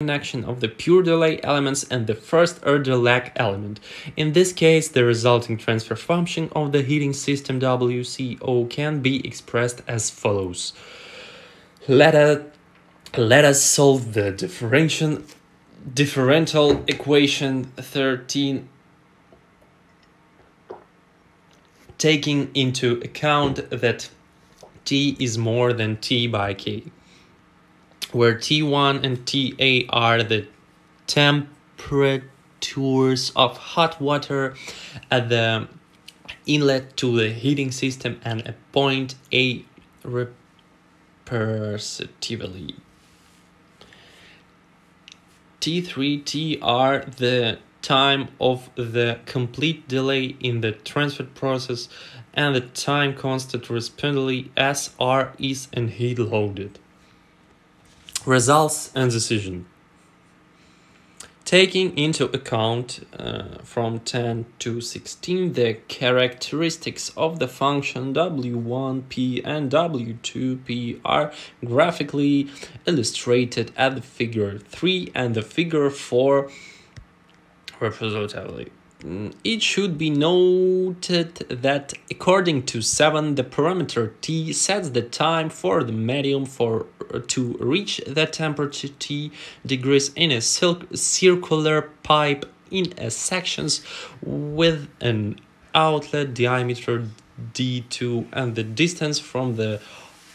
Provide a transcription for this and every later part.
connection of the pure delay elements and the first order lag element. In this case, the resulting transfer function of the heating system WCO can be expressed as follows. Let us, let us solve the differential, differential equation 13 taking into account that T is more than T by K where T1 and TA are the temperatures of hot water at the inlet to the heating system and a point A representatively. T3T are the time of the complete delay in the transfer process and the time constant respectively as R is and heat loaded. Results and decision. Taking into account uh, from 10 to 16 the characteristics of the function w1p and w2p are graphically illustrated at the figure 3 and the figure 4 representatively. Mm, it should be noted that according to 7 the parameter t sets the time for the medium for to reach the temperature t degrees in a silk circular pipe in a sections with an outlet diameter d2 and the distance from the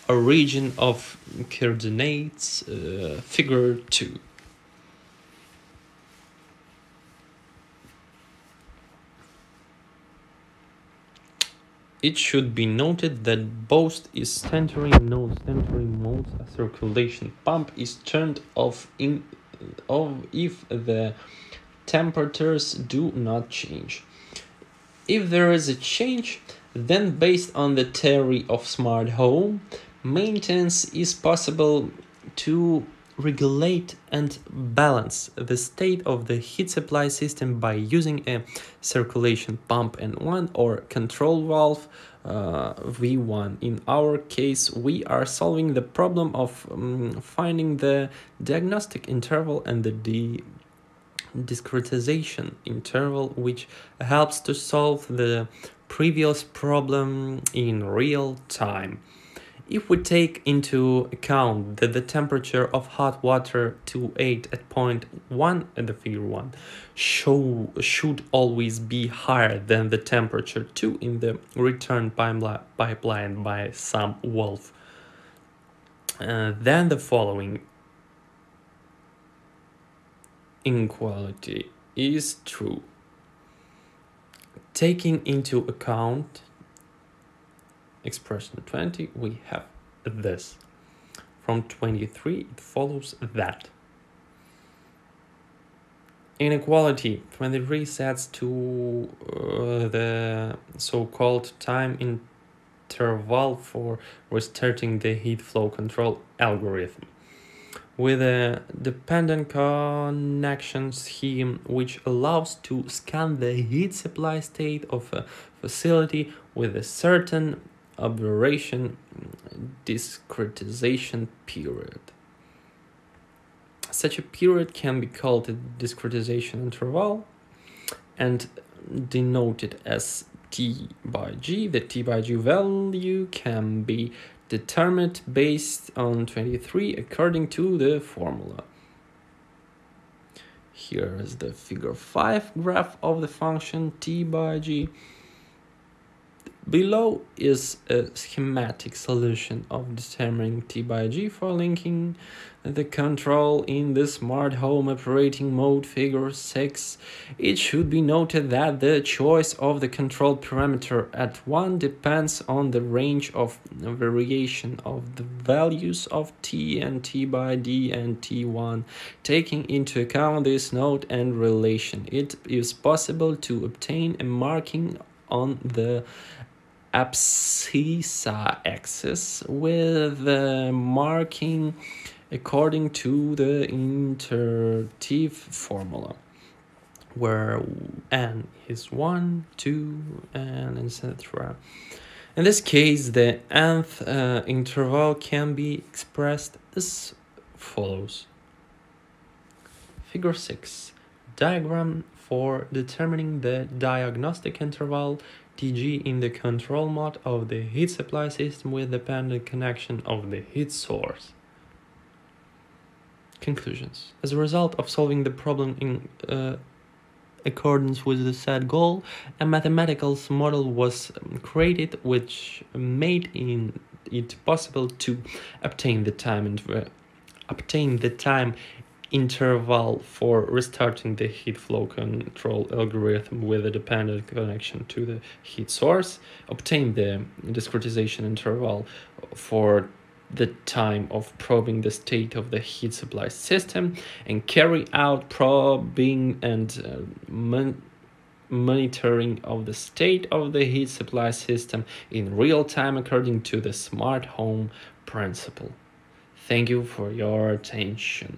origin of coordinates uh, figure 2 It should be noted that both is centering and non-centering modes. A circulation pump is turned off in of if the temperatures do not change. If there is a change, then based on the theory of smart home, maintenance is possible to regulate and balance the state of the heat supply system by using a circulation pump N1 or control valve uh, V1. In our case, we are solving the problem of um, finding the diagnostic interval and the discretization interval, which helps to solve the previous problem in real time. If we take into account that the temperature of hot water to 8 at point 1 at the figure 1 show, should always be higher than the temperature 2 in the return pipeline by some valve, uh, then the following inequality is true. Taking into account expression 20, we have this. From 23, it follows that. Inequality 23 sets to uh, the so-called time interval for restarting the heat flow control algorithm with a dependent connection scheme which allows to scan the heat supply state of a facility with a certain aberration discretization period. Such a period can be called a discretization interval and denoted as T by G. The T by G value can be determined based on 23 according to the formula. Here is the figure 5 graph of the function T by G. Below is a schematic solution of determining T by G for linking the control in the smart home operating mode figure 6. It should be noted that the choice of the control parameter at 1 depends on the range of variation of the values of T and T by D and T1. Taking into account this node and relation, it is possible to obtain a marking on the abscissa axis with the marking according to the iterative formula where n is 1, 2, and etc. In this case, the nth uh, interval can be expressed as follows. Figure 6. Diagram for determining the diagnostic interval TG in the control mode of the heat supply system with dependent connection of the heat source. Conclusions. As a result of solving the problem in uh, accordance with the set goal, a mathematical model was created which made in it possible to obtain the time and uh, obtain the time interval for restarting the heat flow control algorithm with a dependent connection to the heat source, obtain the discretization interval for the time of probing the state of the heat supply system, and carry out probing and uh, mon monitoring of the state of the heat supply system in real time according to the smart home principle. Thank you for your attention.